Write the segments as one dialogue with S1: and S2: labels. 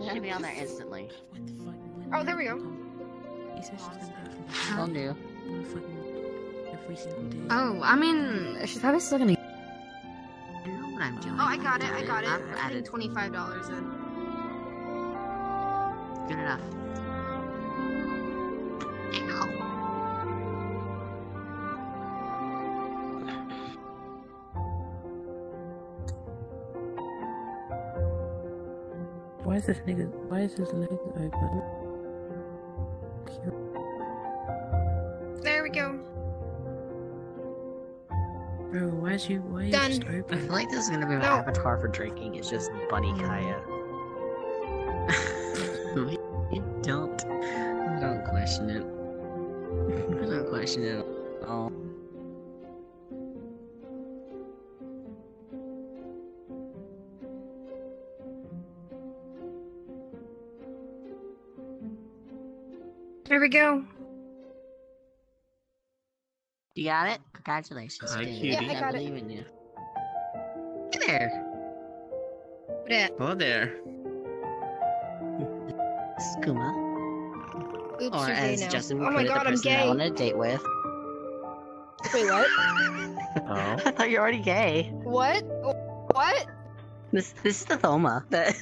S1: one should be on there instantly.
S2: Oh, there we go.
S3: He said she's gonna pay for my
S1: Will do.
S3: motherfucking every single day.
S4: Oh, I mean, she's probably still gonna.
S1: I know what I'm doing.
S2: Oh, I got it. I got it.
S1: I've
S2: I'm putting
S1: added
S2: twenty-five dollars in.
S1: good enough.
S3: Why is this nigga? Why is his leg open?
S2: There we go.
S3: Bro, why is you? Why are you
S2: Done.
S3: just
S1: I feel like this is gonna be my
S2: No.
S1: avatar for drinking. It's just Bunny Kaeya. don't, don't question it. Don't question it at all.
S2: We go.
S1: You got it? Congratulations.
S5: Hi,
S1: you
S5: cutie.
S2: Yeah, I got it.
S1: believe in you. Hey there.
S2: What it?
S5: Hello there.
S1: Skuma.
S2: Oops,
S1: Or as
S2: now.
S1: Justin would
S2: oh
S1: put
S2: my
S1: it,
S2: god,
S1: the
S2: I'm
S1: person I
S2: gay.
S1: want a date with.
S2: Wait, what?
S5: Oh.
S1: I thought you were already gay.
S2: what? What?
S1: This this is the Thoma that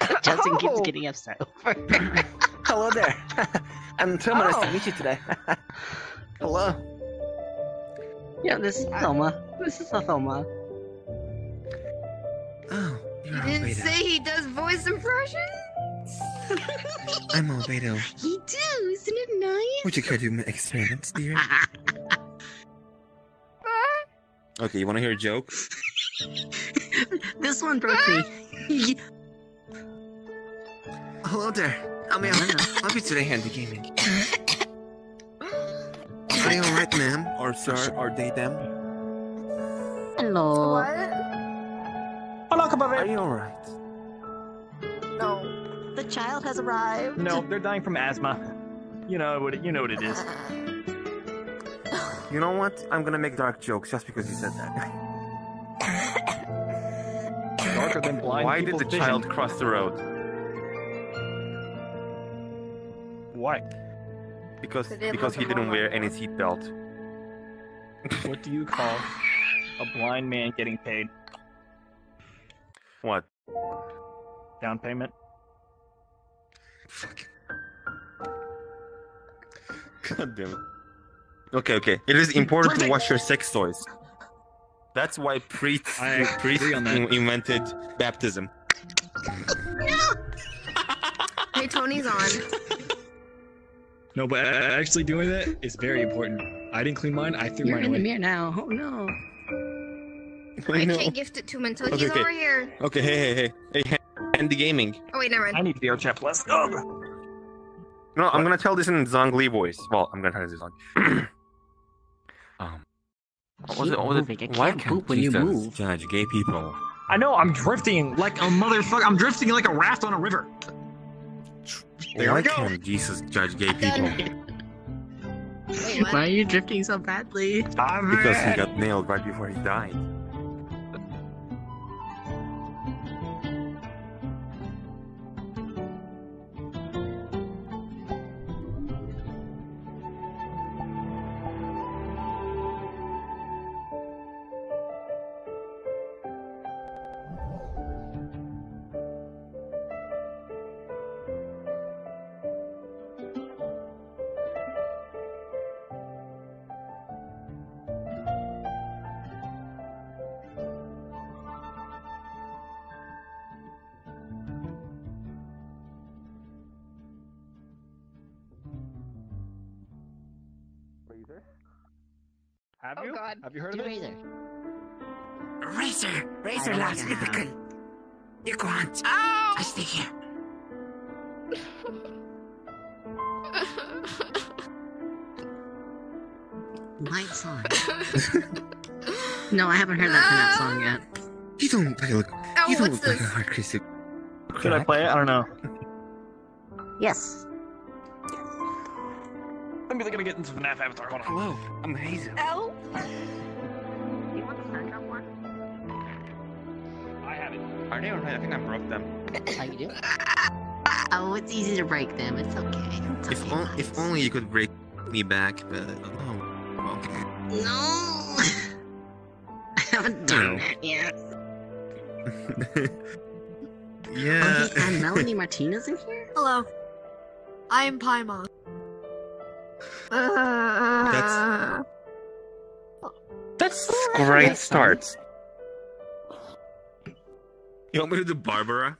S1: Justin keeps
S2: Oh.
S1: getting upset over.
S5: Hello there. I'm so nice
S2: Oh.
S5: to meet you today. Hello.
S1: yeah, this is Thoma. This is the Thoma.
S5: Oh,
S2: You didn't
S5: Albedo.
S2: say he does voice impressions?
S5: I'm Albedo.
S1: He do, isn't it nice?
S5: Would you care to do experiments, dear? Okay, you want to hear a joke?
S1: this one broke me.
S5: Hello there. I'm Al. I'll be today handy gaming. Are you alright, ma'am? Or sir? Or they, them?
S1: Hello.
S2: What?
S5: Hello, Are you alright?
S2: No.
S1: The child has arrived.
S6: No, they're dying from asthma. You know what it, you know what it is.
S5: You know what? I'm gonna make dark jokes just because you said that.
S6: Darker than blind
S5: Why did the
S6: vision.
S5: child cross the road?
S6: Why?
S5: Because because he didn't wear any seatbelt.
S6: What do you call a blind man getting paid?
S5: What?
S6: Down payment?
S5: Fuck. God damn it. Okay, okay. It is important to watch your sex toys. That's why priests,
S6: I
S5: priests
S6: agree on that.
S5: invented baptism. No!
S2: Hey, Tony's on.
S6: No, but actually doing that is very important. I didn't clean mine. I threw
S1: You're
S6: mine
S1: in the
S6: away.
S1: mirror now. Oh no.
S2: I
S5: No.
S2: can't gift it to him until
S5: Okay,
S2: he's
S5: okay.
S2: over here.
S5: Okay, hey, hey, hey. Hey, Handy Gaming.
S2: Oh, wait, never mind.
S6: I
S2: mind.
S6: need VRChat plus. Ugh.
S5: No, I'm gonna tell this in Zhongli voice. Well, I'm gonna try to do Zhongli. um, what was
S1: Keep
S5: it? What was
S1: moving. I
S5: it? Why
S1: can't
S5: can't
S1: poop when you
S5: Jesus
S1: move.
S5: judge gay people?
S6: I know. I'm drifting like a motherfucker. I'm drifting like a raft on a river. There
S5: Why
S6: we go.
S5: can't Jesus judge gay people?
S2: Wait.
S1: Why are you drifting so badly?
S5: Because he got nailed right before he died.
S6: Have
S2: Oh,
S6: you?
S2: God.
S6: Have you heard
S1: Do
S6: of it?
S1: Razor.
S5: Razor,
S1: Razor loves mythical.
S5: You can't.
S2: Ow!
S5: I stay here.
S1: Night song. no, I haven't heard that Peanut song yet.
S5: You don't look.
S2: Oh,
S5: you don't
S2: what's
S5: look like a
S2: this?
S5: hard Christian.
S6: Should I play it? I don't know.
S1: Yes.
S6: I'm really gonna get into FNAF Avatar. Hold on.
S5: Hello, I'm Hazel.
S2: Ow!
S1: You want the stand one?
S6: I have it.
S5: Are they alright? I think I broke them.
S1: How you do? Oh, it's easy to break them. It's okay. It's
S5: If,
S1: okay,
S5: on, if only you could break me back, but oh, well.
S1: No. I haven't done that yet.
S5: yeah.
S1: Okay, and Melanie Martinez in here?
S7: Hello. I am Paimon.
S2: Uh,
S5: That's great start. You want me to do Barbara?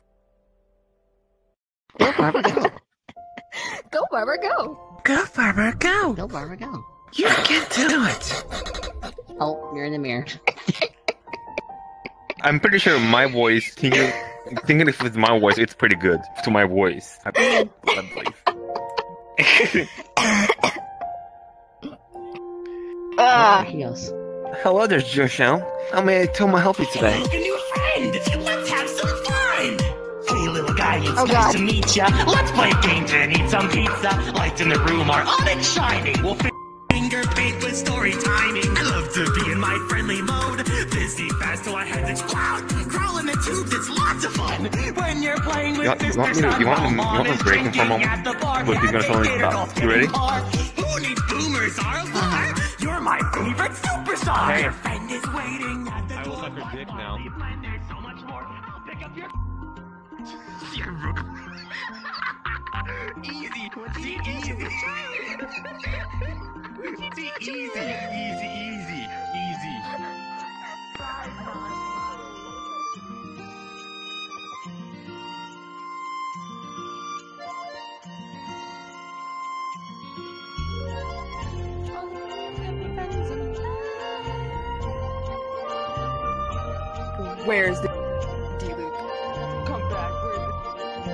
S1: Go, Barbara, go.
S2: go, Barbara, go.
S3: Go, Barbara, go!
S1: Go, Barbara, go.
S3: You can do it!
S1: Oh, you're in the mirror.
S5: I'm pretty sure my voice, thinking, thinking if it's my voice, it's pretty good to my voice. I, I believe.
S1: Ah. He goes.
S5: Hello there, Joshua. How may I tell my help you today?
S8: Make a new friend. Let's have some fun. Hey, little guy, it's
S2: Oh,
S8: nice
S2: God.
S8: to meet ya. Let's play games and eat some pizza. Lights in the room are on and shining. We'll finger paint with story timing. I love to be in my friendly mode. Busy fast till I head to cloud. Crawl in the tubes, it's lots of fun. When you're playing with
S5: You want- you want me to- you want me- you want me to break him for a moment? What he's gonna tell me about. You ready?
S8: Who needs boomers are alive? You're my favorite superstar.
S5: Hey.
S8: Your friend is waiting at the
S5: I will
S8: door.
S5: suck your dick now.
S8: When there's so much more, I'll pick up your easy, easy, easy, easy, easy, easy,
S7: Where's the D Luke? Come back. Where's the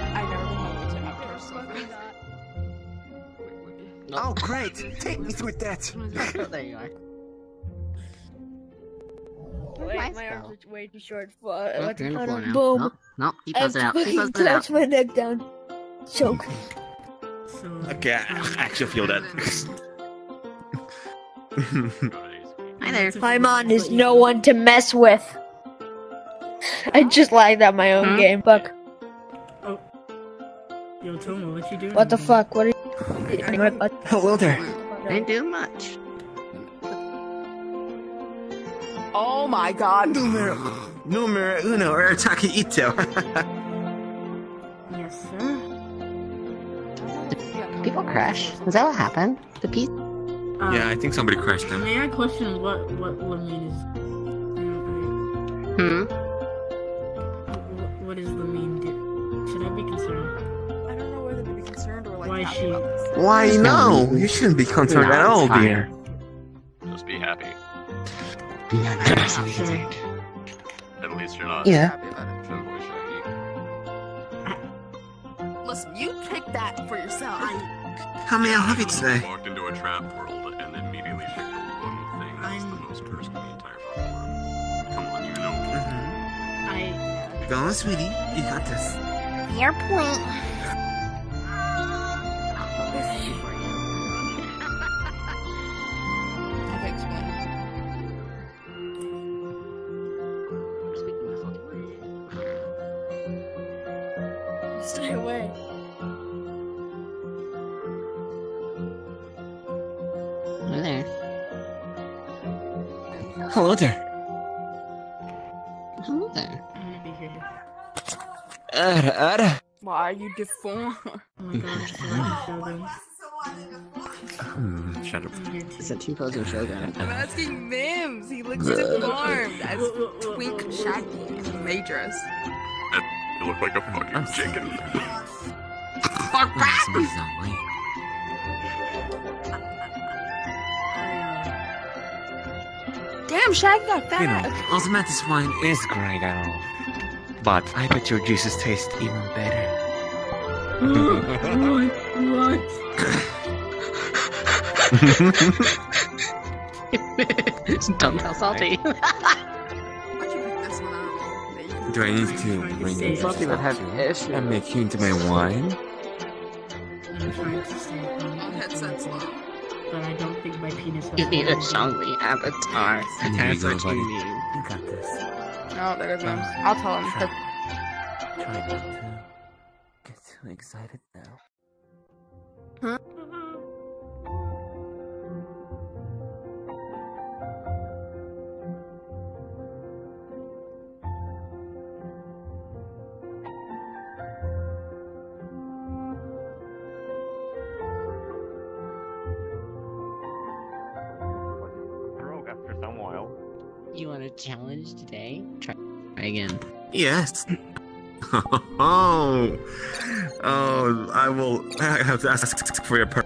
S7: I never wanted to outdoor stuff.
S9: Oh, great! Take me with that!
S1: Oh, there you are.
S10: Wait,
S1: Nice,
S10: my arms
S1: though.
S10: are way too short for uh,
S1: you're in the floor.
S10: Boom.
S1: No, no, he
S10: I have
S1: throws it out. He
S10: fucking
S1: it out.
S10: my neck down. Choke.
S3: So,
S5: Okay, I actually feel that.
S1: Hi there.
S10: Paimon is no one to mess with. I just lagged out my own
S1: Hmm?
S10: game. Fuck.
S3: yo, Tomo, what you doing?
S10: What the fuck? What are you? What-
S9: Hello there.
S1: I didn't do much.
S7: Oh my god.
S9: Numero, numero uno,
S3: Arataki
S1: Itto. Crash. Is that what happened? The piece.
S3: Um,
S5: yeah, I think somebody crashed them.
S3: May I question what what Lamine is?
S1: Hmm.
S3: What, what is Lamine do? Should I be concerned?
S7: I don't know whether to be concerned or like
S3: Why
S7: happy
S3: she-
S7: about this.
S9: Why no? You shouldn't be concerned
S1: No,
S9: at all,
S1: fine.
S9: dear.
S11: Just be happy.
S1: Yeah, that's what he
S3: Sure.
S11: At least you're not.
S9: Yeah.
S7: Happy about it.
S11: fanboy.
S7: Listen, you pick that for yourself.
S9: How may I help you today?
S11: Walked into a trap world and immediately picked the one thing that's the most cursed in the entire fucking world. Come on, you know.
S9: Mm-hmm.
S3: I
S9: Go on, sweetie. You got this.
S2: Your point.
S10: Stay away.
S9: Hello there.
S1: Hello there.
S3: I'm gonna be here.
S9: Ara, ara.
S7: Why are you deformed?
S3: Oh my god, I'm just gonna show them.
S5: Hmm, shut up.
S3: I'm here too.
S1: It's two-posing shogun.
S7: I'm asking Mims. He looks deformed as Twink Shaggy in Majora's.
S11: You look like a fucking chicken.
S1: Somebody's not
S7: Damn, Shaggy got fat.
S9: You know, Osmanthus wine is great and all. But I bet your juices taste even better.
S3: what? What?
S1: Don't tell salty.
S7: Why'd you pick this one out? That you can-
S9: Do I need to
S3: to
S9: bring
S3: say
S9: you
S3: Salty
S1: would have
S9: and make you into my wine?
S3: I'm trying to say it right.
S7: Oh, headset's low.
S3: But I don't think my penis
S1: You need a Zhongli avatar.
S12: Here you
S13: That's
S12: go,
S13: what you
S12: buddy.
S13: need.
S12: You got this.
S7: Oh, there goes Mims. I'll tell him.
S12: Try,
S7: that-
S12: try not to get too excited now.
S7: Huh?
S1: You want a challenge today? Try again.
S5: Yes. Oh, oh! I will. I have to ask for your per-